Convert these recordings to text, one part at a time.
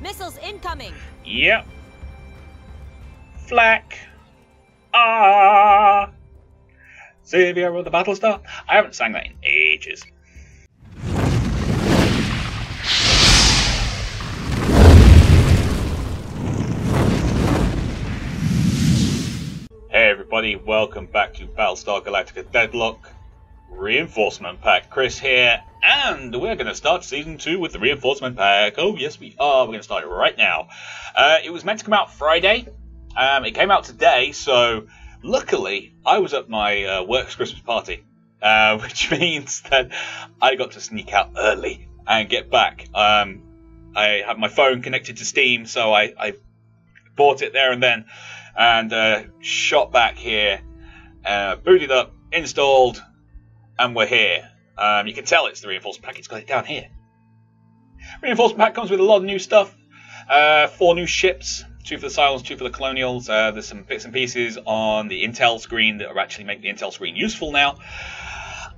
Missiles incoming! Yep. Flak. Ah. Savior of the Battlestar. I haven't sang that in ages. Hey everybody, welcome back to Battlestar Galactica Deadlock Reinforcement Pack. Chris here, and we're going to start Season 2 with the Reinforcement Pack. Oh yes we are, we're going to start it right now. Uh, it was meant to come out Friday, um, it came out today, so luckily I was at my uh, work's Christmas party, uh, which means that I got to sneak out early and get back. Um, I have my phone connected to Steam, so I, I bought it there and then and uh, shot back here, uh, booted up, installed, and we're here. Um, you can tell it's the reinforcement pack. It's got it down here. Reinforcement pack comes with a lot of new stuff. Uh, four new ships, two for the Cylons, two for the Colonials. Uh, there's some bits and pieces on the Intel screen that are actually make the Intel screen useful now.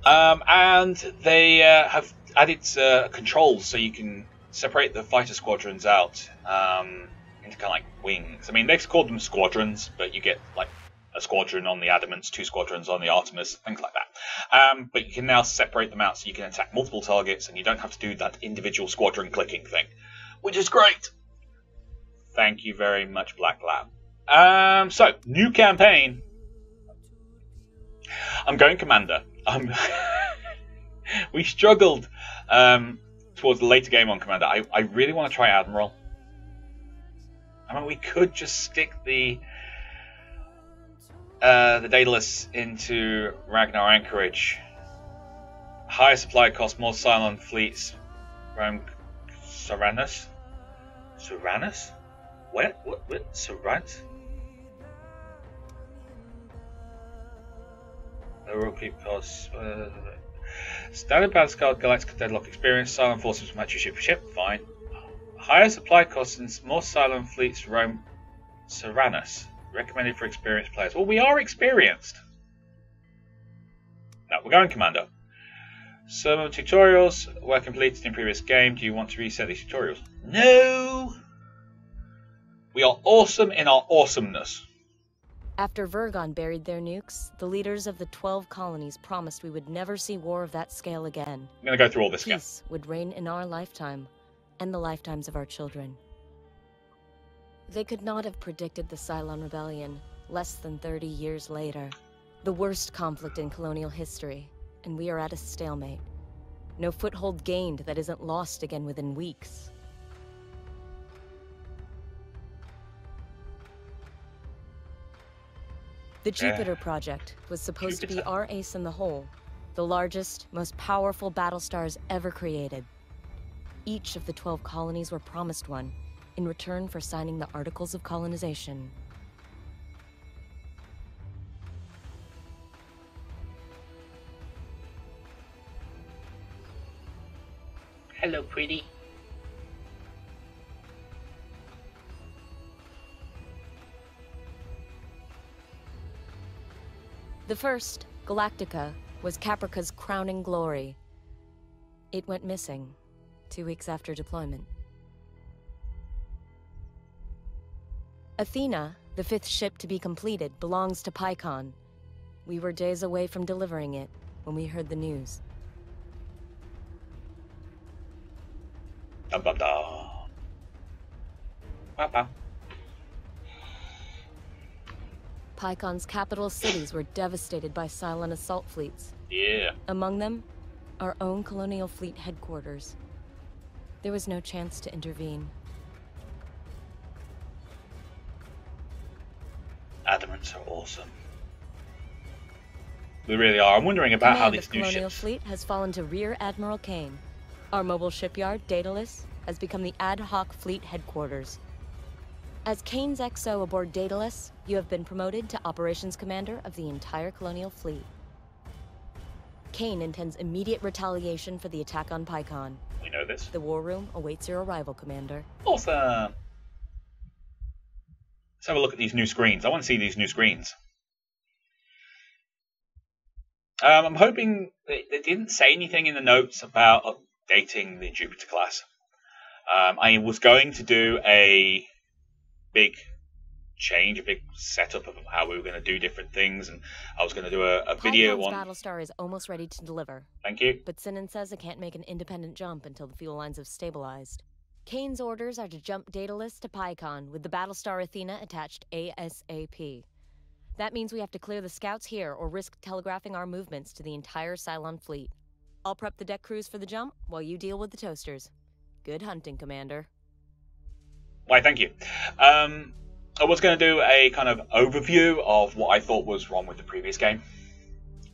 Um, and they uh, have added uh, controls so you can separate the fighter squadrons out. Um, into kind of like wings. I mean, they've called them squadrons, but you get like squadron on the Adamants, two squadrons on the Artemis, things like that. Um, but you can now separate them out so you can attack multiple targets and you don't have to do that individual squadron clicking thing, which is great. Thank you very much, Black Lab. Um, so, new campaign. I'm going Commander. Um, we struggled um, towards the later game on Commander. I, I really want to try Admiral. I mean, we could just stick the uh, the Daedalus into Ragnar Anchorage. Higher supply cost, more Cylon fleets. Roam Cyrannus? Cyrannus? Where? What? What? Cyrannus? Lower fleet costs. Uh, standard Battlestar Galactica Deadlock experience. Cylon forces match your ship ship. Fine. Higher supply costs and more Cylon fleets roam Cyrannus. Recommended for experienced players. Well, we are experienced. No, we're going Commander. Some tutorials were completed in previous game. Do you want to reset these tutorials? No! We are awesome in our awesomeness. After Virgon buried their nukes, the leaders of the 12 colonies promised we would never see war of that scale again. I'm going to go through all this again. Peace would reign in our lifetime, and the lifetimes of our children. They could not have predicted the Cylon Rebellion less than 30 years later. The worst conflict in colonial history, and we are at a stalemate. No foothold gained that isn't lost again within weeks. The Jupiter Project was supposed to be our ace in the hole, the largest, most powerful battlestars ever created. Each of the 12 colonies were promised one, in return for signing the Articles of Colonization. Hello, pretty. The first, Galactica, was Caprica's crowning glory. It went missing, two weeks after deployment. Athena, the fifth ship to be completed, belongs to Picon. We were days away from delivering it when we heard the news. Dum dum dum. Wow. Picon's capital cities were devastated by Cylon assault fleets. Yeah. Among them, our own colonial fleet headquarters. There was no chance to intervene. Adamants are awesome. They really are. I'm wondering about how these new colonial ships. fleet has fallen to Rear Admiral Kane. Our mobile shipyard, Daedalus, has become the ad hoc fleet headquarters. As Kane's XO aboard Daedalus, you have been promoted to operations commander of the entire colonial fleet. Kane intends immediate retaliation for the attack on Picon. We know this. The war room awaits your arrival, Commander. Awesome. Let's have a look at these new screens. I want to see these new screens. Um, I'm hoping they, they didn't say anything in the notes about updating the Jupiter class. Um, I was going to do a big change, a big setup of how we were going to do different things, and I was going to do a, a video on. Battlestar is almost ready to deliver, Thank you. but Sinan says it can't make an independent jump until the fuel lines have stabilized. Kane's orders are to jump Daedalus to Picon with the Battlestar Athena attached ASAP. That means we have to clear the scouts here or risk telegraphing our movements to the entire Cylon fleet. I'll prep the deck crews for the jump while you deal with the toasters. Good hunting, Commander. Why, thank you. Um, I was going to do a kind of overview of what I thought was wrong with the previous game,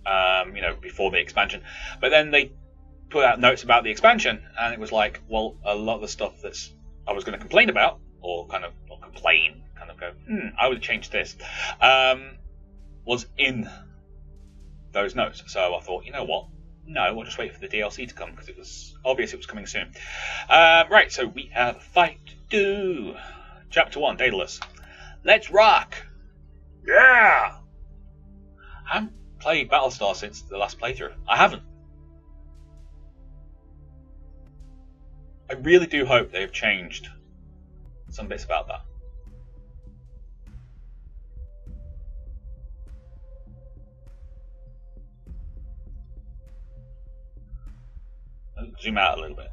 um, you know, before the expansion. But then they put out notes about the expansion, and it was like, well, a lot of the stuff that's I was going to complain about, or kind of not complain, kind of go, hmm, I would change this, um, was in those notes. So I thought, you know what? No, we'll just wait for the DLC to come because it was obvious it was coming soon. Uh, right, so we have a fight to do. Chapter 1, Daedalus. Let's rock! Yeah! I haven't played Battlestar since the last playthrough. I haven't. I really do hope they have changed some bits about that. Zoom out a little bit.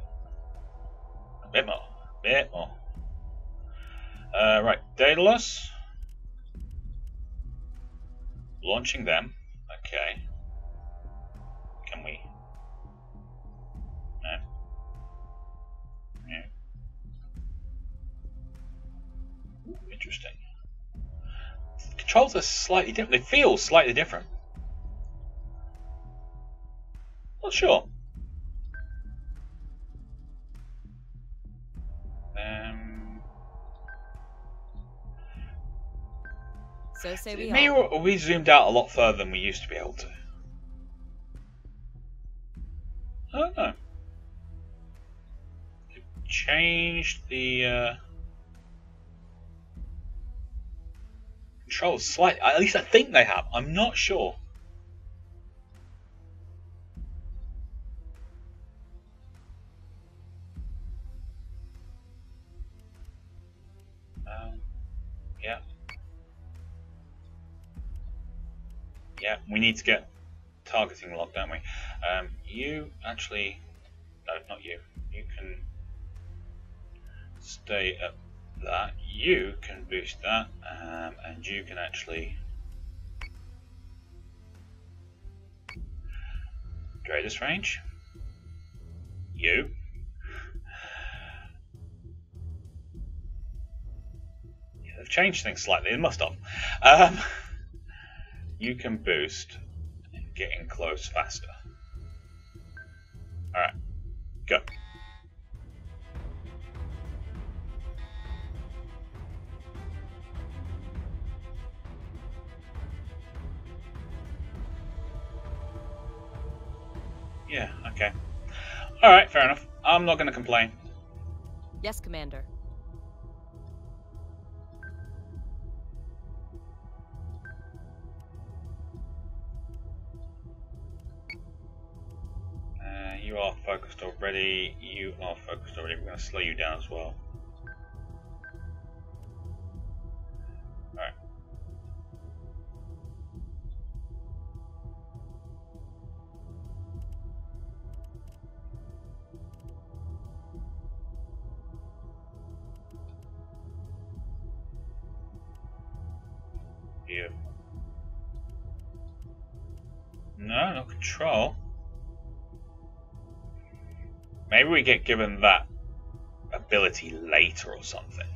A bit more. A bit more. Uh, right, Daedalus. Launching them. Okay. Interesting. The controls are slightly different. They feel slightly different. Not sure. Um, So say we maybe we zoomed out a lot further than we used to be able to. I don't know. They've changed the uh, slightly. At least I think they have. I'm not sure. Um, yeah. Yeah, we need to get targeting locked, don't we? Um, you actually, no, not you. You can stay at that. You can boost that, um, and you can actually greatest range. You. Yeah, they've changed things slightly. They must have. Um, you can boost and get in close faster. Alright, go. Okay. Alright, fair enough. I'm not going to complain. Yes, Commander. Uh, you are focused already. You are focused already. We're going to slow you down as well. Get given that ability later or something.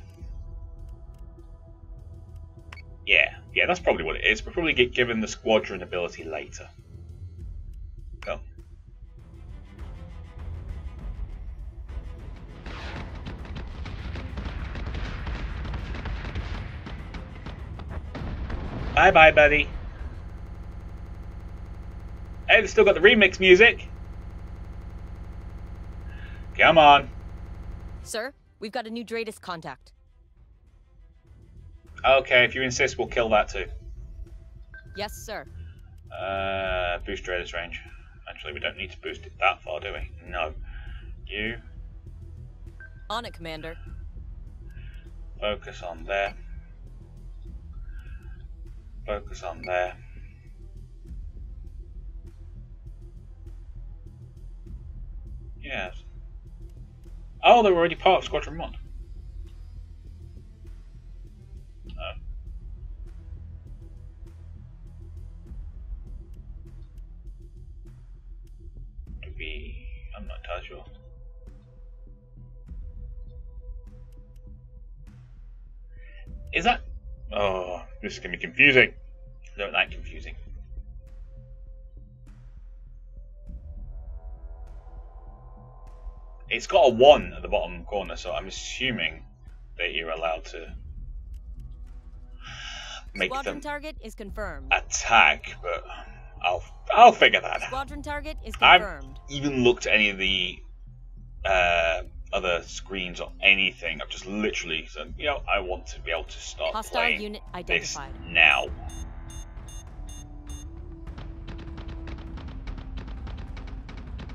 Yeah, yeah, that's probably what it is. We'll probably get given the squadron ability later. Go. Bye bye, buddy. Hey, they've still got the remix music. Come on. Sir, we've got a new DRADIS contact. Okay, if you insist, we'll kill that too. Yes, sir. Uh, boost radius range. Actually, we don't need to boost it that far, do we? No. You. On it, Commander. Focus on there. Focus on there. Yes. Oh, they were already part of Squadron 1. Uh, oh. To be... I'm not entirely sure. Is that... Oh, this is to be confusing. I don't like confusing. It's got a 1 at the bottom corner, so I'm assuming that you're allowed to make Squadron them target is confirmed. attack, but I'll I'll figure that out. Squadron target is confirmed. I've even looked at any of the uh, other screens or anything. I've just literally said, you know, I want to be able to start Hostile playing unit this identified. now.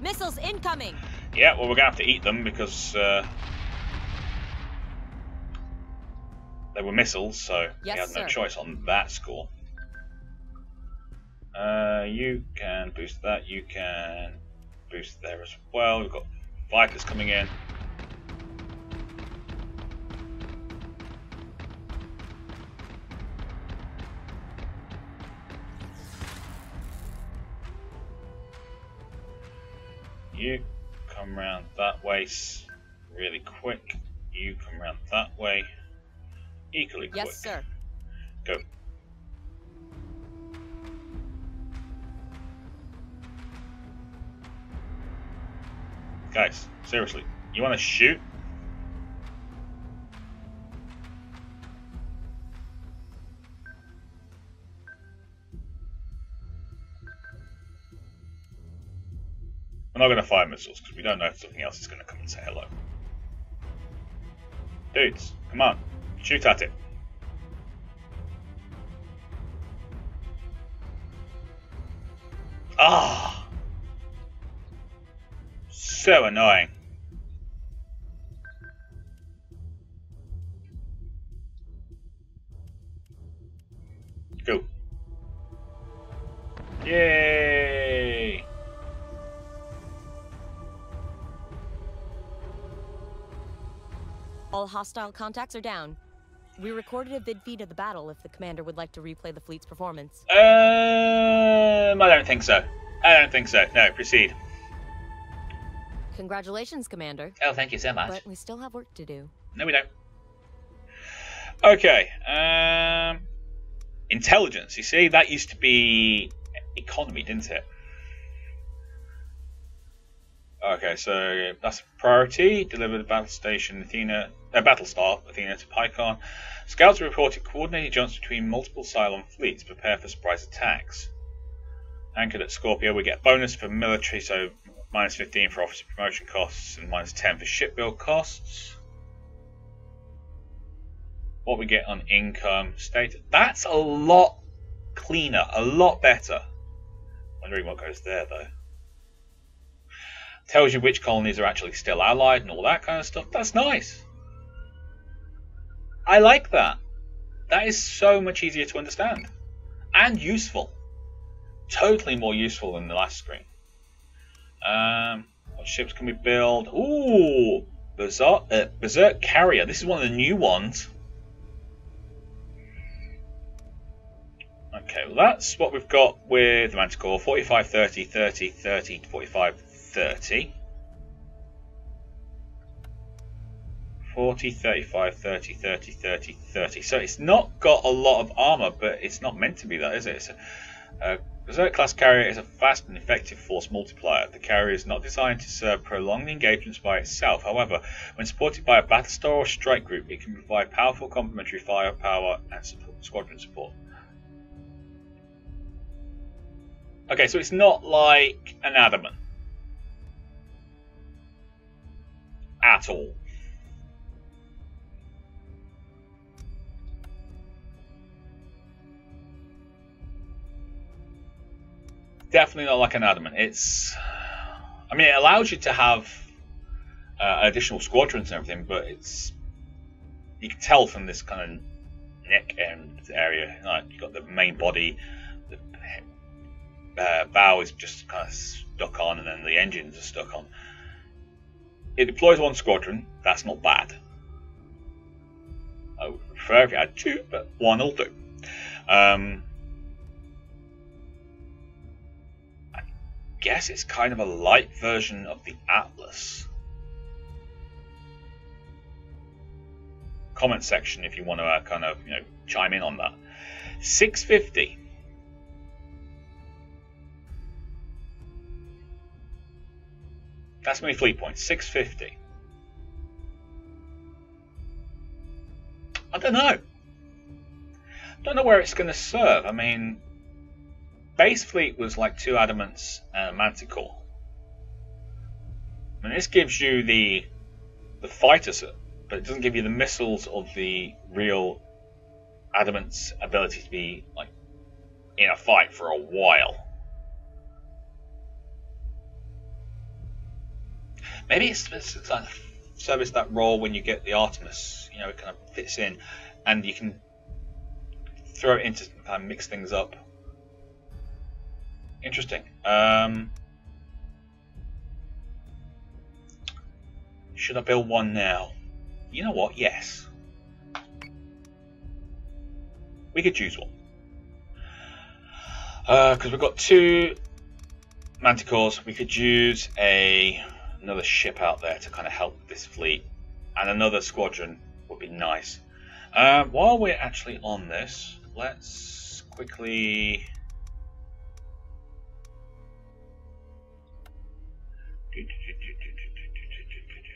Missiles incoming. Yeah, well, we're gonna have to eat them because uh, they were missiles, so Yes, we had no sir. choice on that score. Uh, you can boost that. You can boost there as well. We've got Vipers coming in. Come round that way really quick. You come round that way equally quick. Yes, sir. Go. Guys, seriously, you want to shoot? We're not going to fire missiles because we don't know if something else is going to come and say hello. Dudes, come on, shoot at it. Ah! So annoying. All hostile contacts are down. We recorded a vid feed of the battle if the commander would like to replay the fleet's performance. Um, I don't think so. I don't think so. No, proceed. Congratulations, Commander. Oh, thank you so much. But we still have work to do. No, we don't. Okay. Um, intelligence. You see, that used to be economy, didn't it? Okay, so that's priority. Deliver the battle station Athena, uh, Battlestar Athena to Picon. Scouts reported coordinated jumps between multiple Cylon fleets. Prepare for surprise attacks. Anchored at Scorpia, we get bonus for military, so minus 15 for officer promotion costs and minus 10 for ship build costs. What we get on income state. That's a lot cleaner, a lot better. Wondering what goes there though. Tells you which colonies are actually still allied and all that kind of stuff. That's nice. I like that. That is so much easier to understand and useful. Totally more useful than the last screen. Um, what ships can we build? Ooh, Berserk, uh, Berserk Carrier. This is one of the new ones. Okay, well that's what we've got with the Manticore. 45, 30, 30, 30, 45, 30. 40, 35, 30, 30, 30, 30. So it's not got a lot of armor, but it's not meant to be that, is it? It's a, Berserk class carrier is a fast and effective force multiplier. The carrier is not designed to serve prolonged engagements by itself. However, when supported by a Battlestar or strike group, it can provide powerful complementary firepower and support, squadron support. Okay, so it's not like an adamant at all. Definitely not like an adamant. It's, I mean, it allows you to have uh, additional squadrons and everything, but it's you can tell from this kind of neck end area. Like you've got the main body, the uh, bow is just kind of stuck on, and then the engines are stuck on. It deploys one squadron. That's not bad. I would prefer if you had two, but one will do. Um, I guess it's kind of a light version of the Atlas. Comment section if you want to uh, kind of you know chime in on that. 650. That's my fleet points. 650. I don't know. Don't know where it's going to serve. I mean, base fleet was like two adamants and a manticore. And this gives you the the fighters, but it doesn't give you the missiles of the real adamant's ability to be like in a fight for a while. Maybe it's, it's of service that role when you get the Artemis. You know, it kind of fits in, and you can throw it into kind of mix things up. Interesting. Um, should I build one now? You know what? Yes. We could choose one. Because uh, we've got two manticores. We could use a another ship out there to kind of help this fleet, and another squadron would be nice. Uh, while we're actually on this, let's quickly.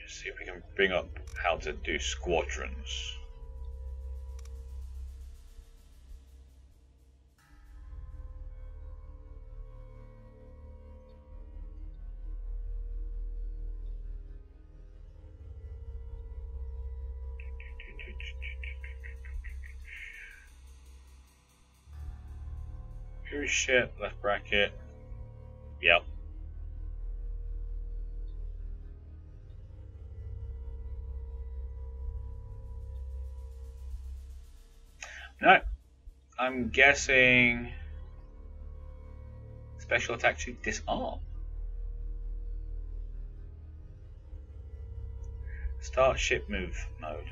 See if we can bring up how to do squadrons. Ship, left bracket. Yep. No. I'm guessing special attack to disarm. Start ship move mode.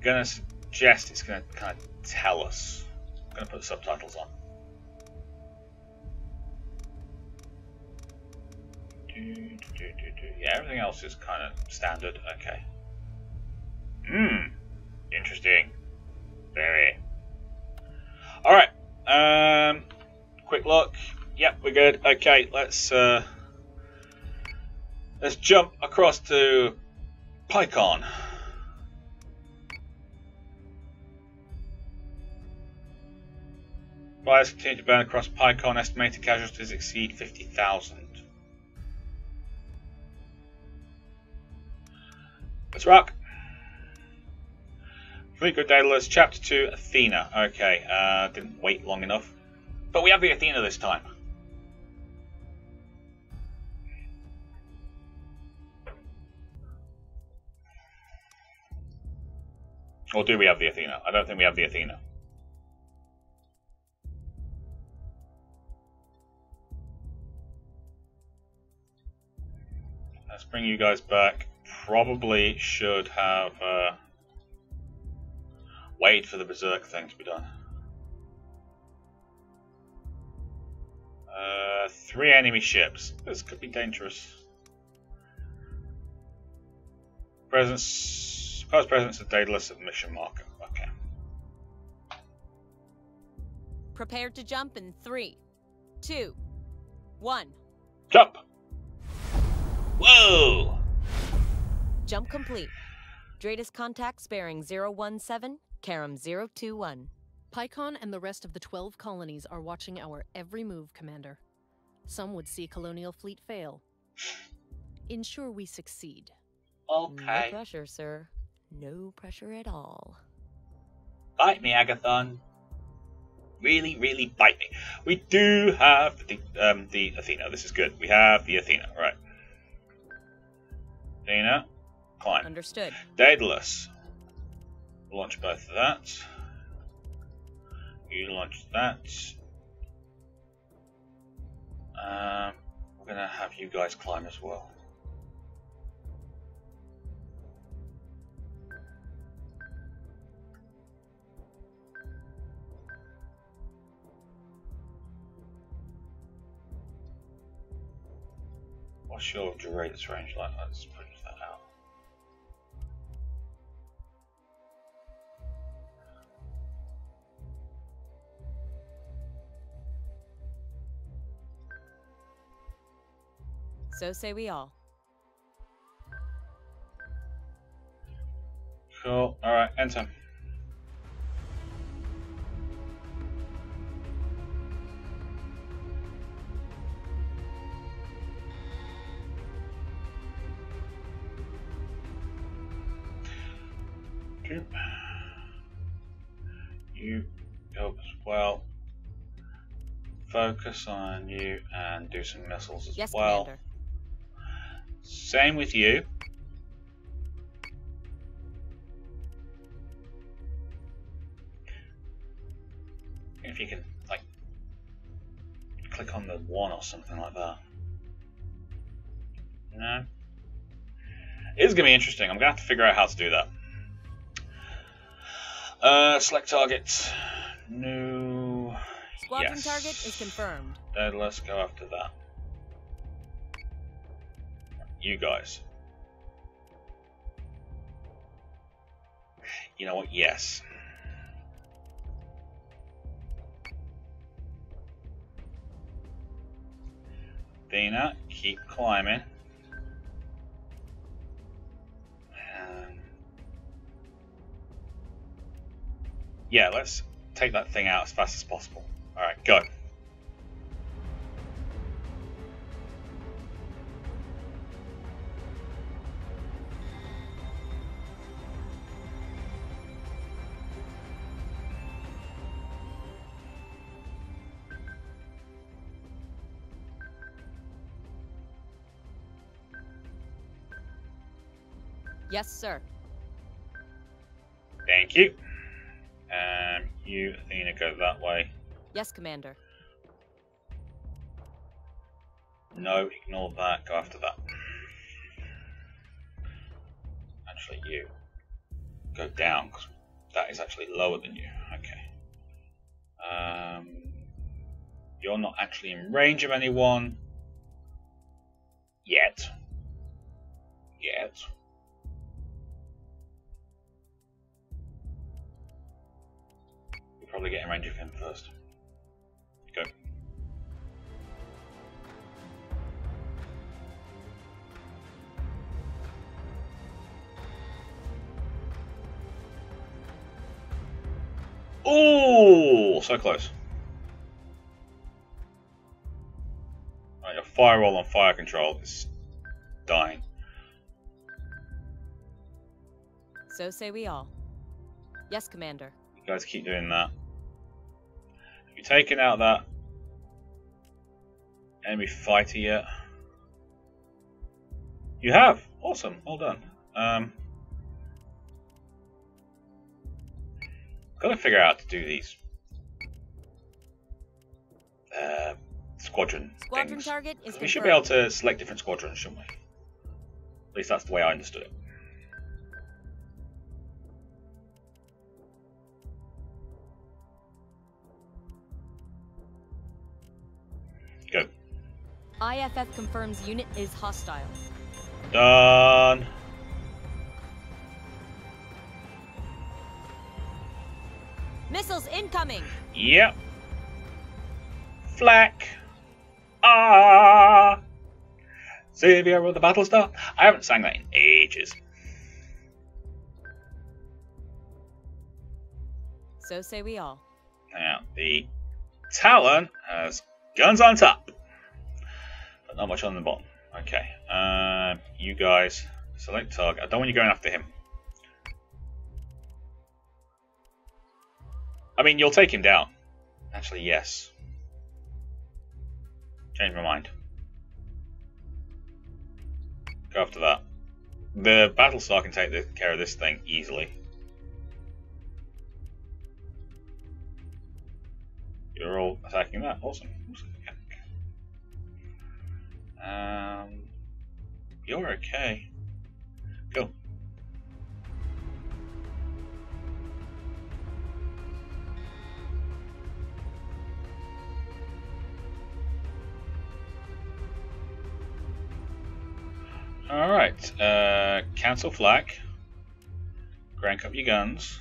Gonna suggest it's gonna kind of tell us. I'm gonna put subtitles on. Yeah, everything else is kind of standard. Okay. Hmm. Interesting. Very. All right. Um. Quick look. Yep, we're good. Okay, let's uh, let's jump across to Picon. Fires continue to burn across Picon. Estimated casualties exceed 50,000. Let's rock. Fleet Good Daedalus, Chapter 2, Athena. Okay, uh, didn't wait long enough. But we have the Athena this time. Or do we have the Athena? I don't think we have the Athena. Bring you guys back. Probably should have uh, wait for the Berserk thing to be done. Uh, three enemy ships. This could be dangerous. Presence. Past presence of Daedalus at mission marker. Okay. Prepared to jump in three, two, one. Jump! Whoa! Jump complete. DRADIS contacts bearing 017, carom 021. Picon and the rest of the 12 colonies are watching our every move, Commander. Some would see Colonial Fleet fail. Ensure we succeed. Okay. No pressure, sir. No pressure at all. Bite me, Agathon. really, really bite me. We do have the um, the Athena. This is good. We have the Athena, right? Athena, climb. Understood. Daedalus. Launch both of that. You launch that. Um, we're gonna have you guys climb as well. What's your DRADIS range like? Let's So say we all. Cool. Alright, enter. Doop. You help as well. Focus on you and do some missiles as Yes, well. Commander. Same with you. If you can, like, click on the one or something like that. No? It is going to be interesting. I'm going to have to figure out how to do that. Uh, select target. No. Squadron yes. target is confirmed. Then let's go after that. You guys. You know what? Yes. Dana, keep climbing. Um, yeah, let's take that thing out as fast as possible. Alright, go. Yes, sir. Thank you. Um, you, Athena, go that way. Yes, Commander. No, ignore that. Go after that. Actually, you go down because that is actually lower than you. Okay. Um, you're not actually in range of anyone yet. Yet. Probably get in range of him first. Go. Oh, so close. Right, your firewall on fire control is dying. So say we all. Yes, Commander. You guys keep doing that. Have you taken out that enemy fighter yet? You have. Awesome. Well done. Um, got to figure out how to do these uh, squadron Squadron things. target is We should be able to select different squadrons, shouldn't we? At least that's the way I understood it. IFF confirms unit is hostile. Done. Missiles incoming! Yep. Flak. Ah. Savior of the Battlestar. I haven't sang that in ages. So say we all. Now, the Talon has guns on top, but not much on the bottom. Okay, um, you guys select target. I don't want you going after him. I mean, you'll take him down. Actually, yes. Change my mind. Go after that. The Battlestar can take care of this thing easily. You're all attacking that. Awesome. awesome. Um, you're okay. Go. Alright, uh, cancel flak. Crank up your guns.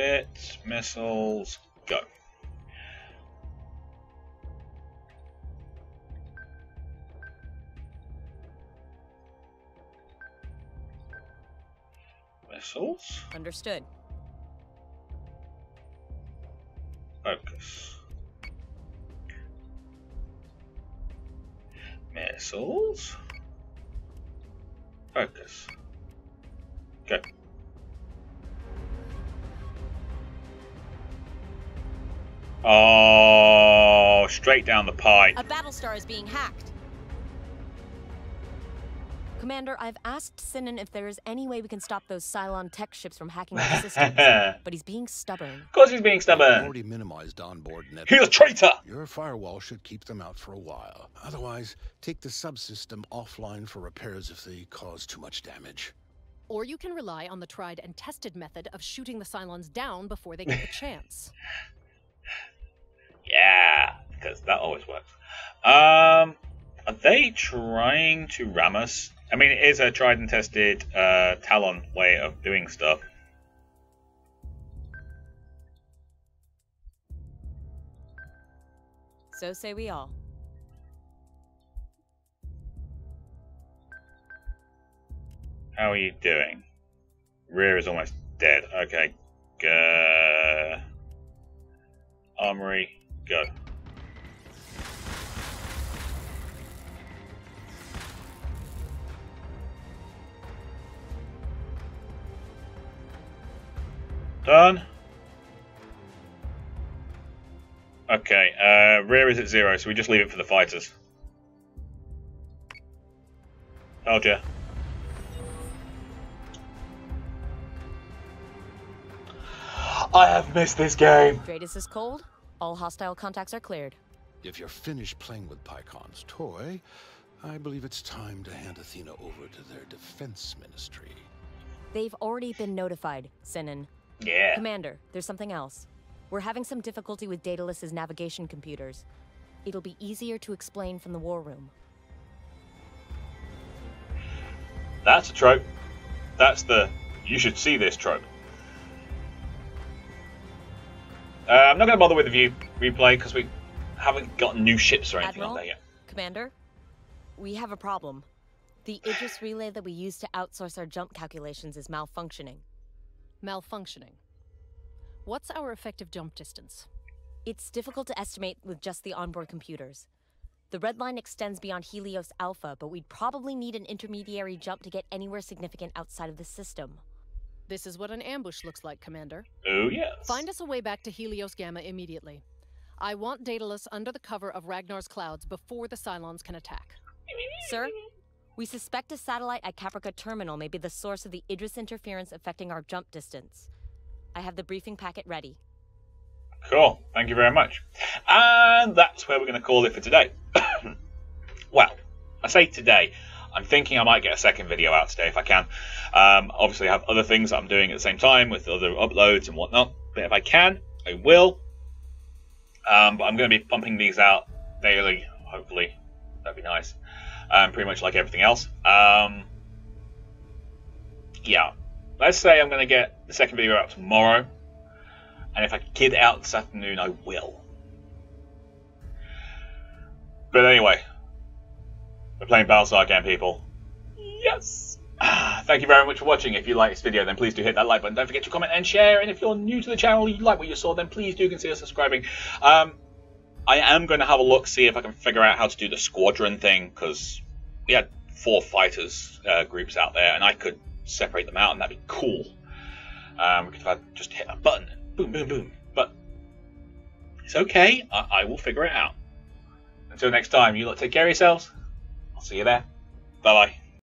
Down bit. Missiles, go. Missiles. Understood. Focus. Missiles. Focus. Go. Oh, straight down the pipe. A Battlestar is being hacked. Commander, I've asked Sinan if there is any way we can stop those Cylon tech ships from hacking our systems, but he's being stubborn. Of course he's being I've stubborn. already minimized onboard net. He's a traitor! Your firewall should keep them out for a while. Otherwise, take the subsystem offline for repairs if they cause too much damage. Or you can rely on the tried and tested method of shooting the Cylons down before they get the chance. Yeah, because that always works. Um, are they trying to ram us? I mean, it is a tried and tested uh, Talon way of doing stuff. So say we all. How are you doing? Rear is almost dead. Okay. Go. Armory, go. Done. Okay, uh, rear is at zero, so we just leave it for the fighters. Told ya. I have missed this game. DRADIS is cold. All hostile contacts are cleared. If you're finished playing with Picon's toy, I believe it's time to hand Athena over to their defense ministry. They've already been notified, Sinan. Yeah. Commander, there's something else. We're having some difficulty with Daedalus's navigation computers. It'll be easier to explain from the war room. That's a trope. That's the you should see this trope. Uh, I'm not going to bother with the view replay because we haven't got new ships or anything Admiral? on there yet. Commander, we have a problem. The Idris relay that we use to outsource our jump calculations is malfunctioning. Malfunctioning. What's our effective jump distance? It's difficult to estimate with just the onboard computers. The red line extends beyond Helios Alpha, but we'd probably need an intermediary jump to get anywhere significant outside of the system. This is what an ambush looks like, Commander. Oh yes. Find us a way back to Helios Gamma immediately. I want Daedalus under the cover of Ragnar's clouds before the Cylons can attack. Sir, we suspect a satellite at Caprica Terminal may be the source of the Idris interference affecting our jump distance. I have the briefing packet ready. Cool. Thank you very much. And that's where we're going to call it for today. well, I say today. I'm thinking I might get a second video out today if I can. Um, obviously, I have other things that I'm doing at the same time with other uploads and whatnot. But if I can, I will. Um, but I'm going to be pumping these out daily, hopefully. That'd be nice. Um, pretty much like everything else. Um, yeah. Let's say I'm going to get the second video out tomorrow. And if I can get out this afternoon, I will. But anyway, we're playing Battlestar again, people. Yes! Thank you very much for watching. If you like this video, then please do hit that like button. Don't forget to comment and share. And if you're new to the channel, you like what you saw, then please do consider subscribing. Um, I am going to have a look, see if I can figure out how to do the squadron thing, because we had four fighters uh, groups out there, and I could separate them out, and that'd be cool. Um, we could just hit a button, boom, boom, boom. But it's okay. I, I will figure it out. Until next time, you lot take care of yourselves. I'll see you there. Bye bye.